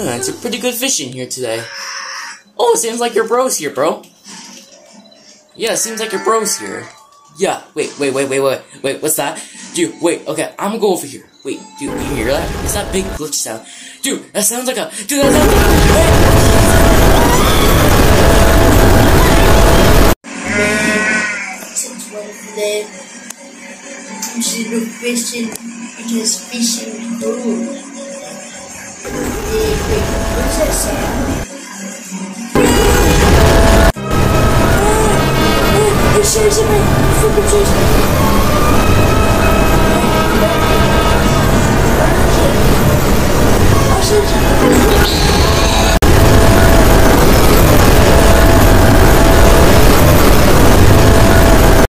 Huh, it's a pretty good fishing here today. Oh, it seems like your bro's here, bro. Yeah, it seems like your bro's here. Yeah, wait, wait, wait, wait, wait, wait, what's that? Dude, wait, okay, I'm gonna go over here. Wait, dude, you hear that? It's that big glitch sound. Dude, that sounds like a, dude, that sounds like instead of fishing because fishing is. Wait, wait, what's that sound?